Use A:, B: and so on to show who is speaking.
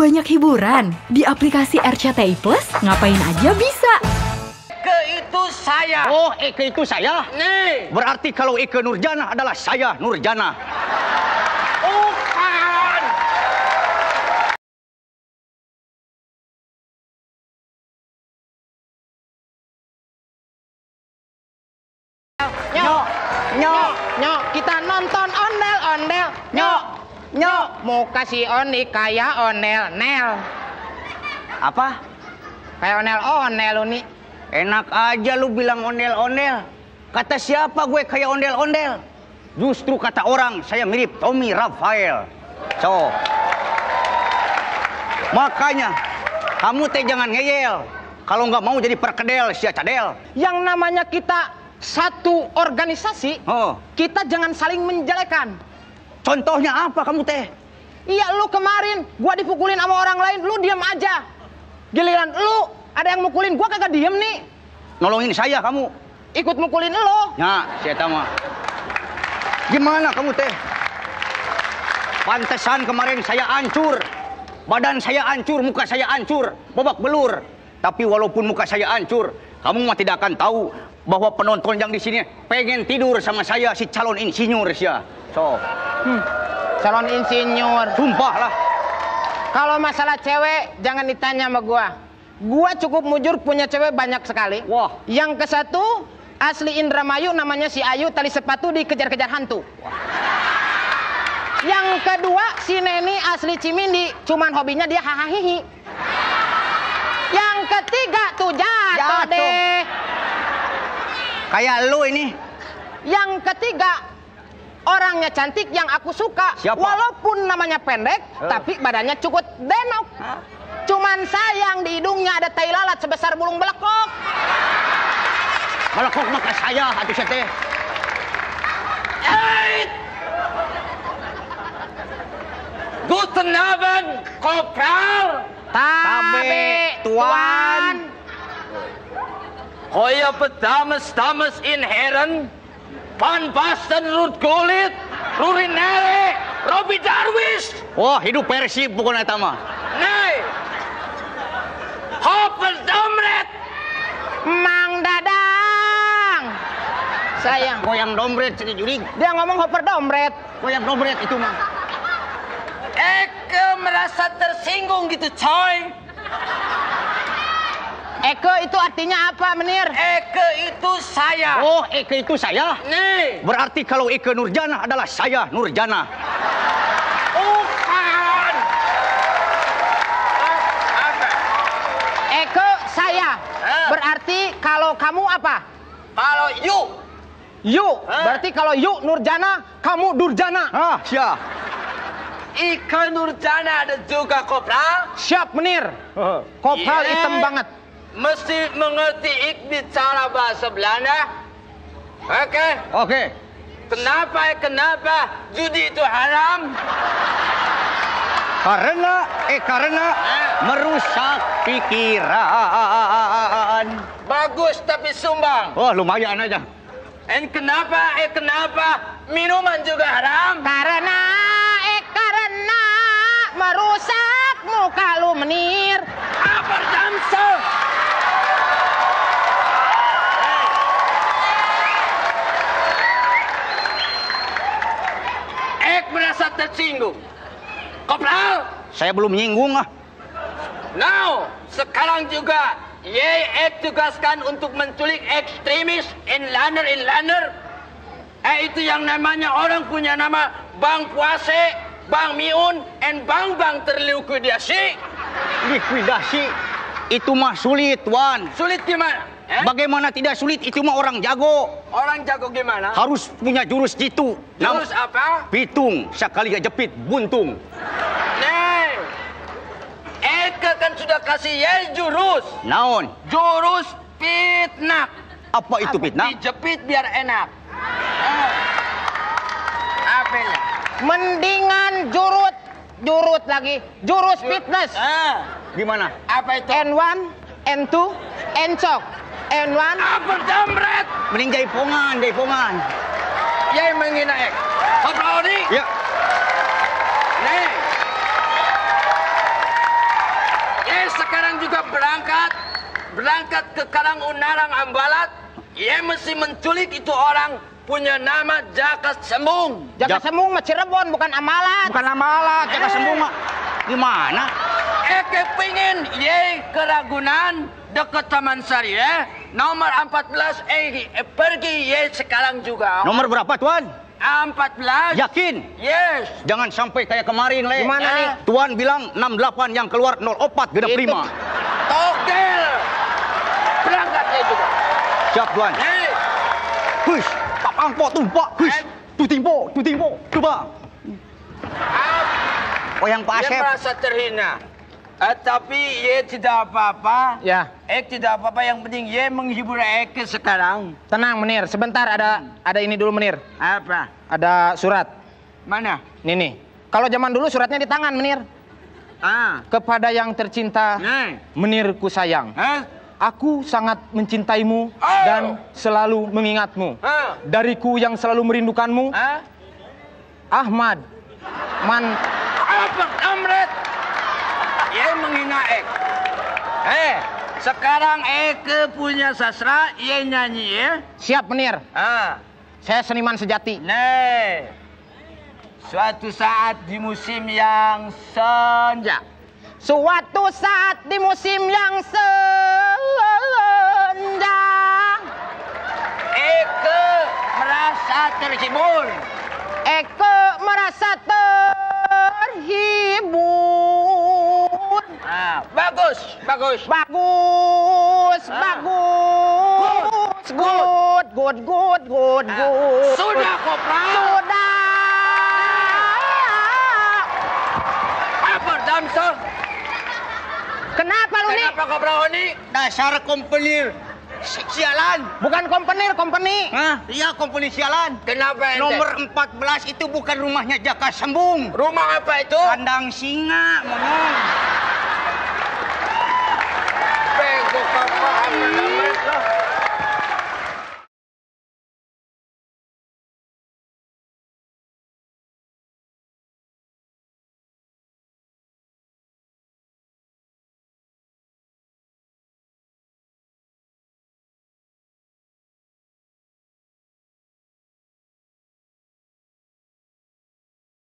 A: banyak hiburan. Di aplikasi RCTI Plus, ngapain aja bisa.
B: Eke itu saya.
C: Oh, Eke itu saya?
B: Nih.
C: Berarti kalau Eke Nurjana adalah saya Nurjana.
D: Nyok, mau kasih oni kayak onel nel.
C: Apa?
D: Kayak onel onel nih.
C: Enak aja lu bilang ondel-ondel. Kata siapa gue kayak ondel-ondel? Justru kata orang saya mirip Tommy Rafael. So, makanya kamu teh jangan ngeyel. Kalau nggak mau jadi perkedel, sia cadel.
D: Yang namanya kita satu organisasi,
C: Oh,
D: kita jangan saling menjelekan.
C: Contohnya apa kamu teh?
D: Iya lu kemarin gua dipukulin sama orang lain, lu diam aja. Giliran lu ada yang mukulin gua kagak diem nih.
C: Nolongin saya kamu.
D: Ikut mukulin lu.
C: Ya, saya tahu mah. Gimana kamu teh? Pantesan kemarin saya hancur. Badan saya hancur, muka saya hancur, babak belur. Tapi walaupun muka saya hancur, kamu mah tidak akan tahu bahwa penonton yang di sini pengen tidur sama saya si calon insinyur sia. So,
D: Calon insinyur.
C: sumpah lah.
D: Kalau masalah cewek jangan ditanya sama gua. Gua cukup mujur punya cewek banyak sekali.
C: Wah.
D: Yang ke satu asli Indramayu namanya si Ayu tali sepatu dikejar-kejar hantu. Yang kedua si Neni asli Cimindi cuman hobinya dia hahaha Yang ketiga tuh jatuh,
C: Jatuh.
D: deh.
C: Kayak lu ini.
D: Yang ketiga orangnya cantik yang aku suka.
C: Siapa?
D: Walaupun namanya pendek
C: Eh.
D: tapi badannya cukup denok. Cuman sayang di hidungnya ada tai lalat sebesar bulung belekok.
C: Kalau kok maka saya atuh teh.
B: Eits. Guten Abend, Kopral.
D: Tabe,
C: Tuan.
B: Heuer Dames, Dames in Herren. Van Basten, Ruth Gullit, Rurinere, Robbie Darwish.
C: Wah, hidup Persib bukan eta mah.
B: Nee. Hopper Domret.
D: Mang Dadang. Sayang.
C: Goyang dompet jadi jurig.
D: Dia ngomong hopper dompet.
C: Goyang dompet itu mah.
B: Eke merasa tersinggung gitu, coy.
D: Eke itu artinya apa, Menir?
B: Eke itu saya.
C: Oh, Eke itu saya?
B: Nih.
C: Berarti kalau Eke Nurjana adalah saya Nurjana.
B: Bukan.
D: Eke saya.
B: Eh.
D: Berarti kalau kamu apa?
B: Kalau you.
D: Yu.
B: Eh.
D: Berarti kalau Yu Nurjana, kamu Durjana.
C: Ah, sia.
B: Ika Nurjana ada juga kopral.
D: Siap, Menir. Kopal
B: Iya.
D: hitam banget.
B: Mesti mengerti ik bicara bahasa Belanda. Oke.
C: Oke.
B: Kenapa kenapa judi itu haram?
C: Karena, eh karena merusak pikiran.
B: Bagus tapi sumbang.
C: Oh, lumayan aja.
B: And kenapa eh kenapa minuman juga haram?
D: Karena, eh karena merusak muka lu, Menir.
B: Apa damso? Tersinggung. Kopral,
C: Saya belum nyinggung ah.
B: now sekarang juga Ye tugaskan untuk menculik ekstremis inlander inlander. Eh itu yang namanya orang punya nama Bang Puase, Bang Miun, and Bang Bang terlikuidasi.
C: Likuidasi. Itu mah sulit, Wan.
B: Sulit gimana? Eh?
C: Bagaimana tidak sulit? Itu mah orang jago.
B: Orang jago gimana?
C: Harus punya jurus jitu. Nam-
B: Terus apa?
C: Pitung, sekali gak jepit, buntung.
B: Nih, Eka kan sudah kasih ye jurus.
C: Naon?
B: Jurus fitnah.
C: Apa itu fitnah?
B: Dijepit biar enak. Eh. Apanya?
D: Mendingan jurut, jurut lagi, jurus fitness.
B: Ah,
C: Gimana?
B: apa itu?
D: N1, N2, Encok. N1,
B: Apa jambret?
C: Mending jaipongan, jaipongan.
B: Ye menghina Ek. Sabroni.
C: Ya,
B: Nih. sekarang juga berangkat berangkat ke Karang Unarang Ambalat. Ia mesti menculik itu orang punya nama Jaka Sembung.
D: Jaga
C: Jak-
D: sembung mah Cirebon bukan amalan.
C: Bukan amalat, jaga
B: Eh.
C: sembung mak. Gimana?
B: Eke pingin ye ke Ragunan dekat Taman Sari ya. Nomor 14 eh eh, pergi ye sekarang juga.
C: Nomor berapa tuan?
B: 14.
C: Yakin?
B: Yes.
C: Jangan sampai kayak kemarin, Le.
D: Gimana
B: Eh.
D: nih?
C: Tuan bilang 68 yang keluar 04 genap
D: Itu.
C: 5.
B: Togel. Berangkat ye juga.
C: Siap, Tuan.
B: Ye.
C: Hush, tak pangpo tumpak. Hush,
B: Eh.
C: tu timpo, tu timpo. Coba. Oh, yang Pak Asep.
B: merasa terhina. Eh, tapi ye tidak apa-apa.
D: Ya,
B: Ek tidak apa-apa yang penting ye menghibur Eke sekarang.
D: tenang Menir. Sebentar ada ada ini dulu Menir.
B: Apa?
D: Ada surat.
B: Mana?
D: Nih nih. Kalau zaman dulu suratnya di tangan Menir.
B: Ah.
D: Kepada yang tercinta,
B: Nih.
D: Menirku sayang.
B: Eh?
D: Aku sangat mencintaimu
B: Oh.
D: dan selalu mengingatmu.
B: Ah.
D: Dariku yang selalu merindukanmu,
B: Ah?
D: Ahmad. Man
B: Apa Amret? Ye menghina Ek. Eh, sekarang Eke punya sastra, ye nyanyi ya.
D: siap Menir.
B: Ah.
D: Saya seniman sejati.
B: Nih. Suatu saat di musim yang senja.
D: Suatu saat di musim yang senja
B: Eke merasa terhibur.
D: Eko merasa terhibur
B: Ah, bagus, bagus.
D: Bagus, bagus Good, good, good, good,
B: Ah,
D: good
B: Sudah, Kopral.
D: Sudah
B: Apa, Damsel?
D: Kenapa lu nih?
B: Kenapa Kopral Oni?
C: Dasar kompenir. Sialan.
D: Bukan kompenir, company
C: Hah? Iya, kompeni sialan.
B: Kenapa ente?
C: Nomor 14 itu bukan rumahnya Jaka Sembung.
B: Rumah apa itu?
C: Kandang singa, monong.
B: الجاي وقطعها من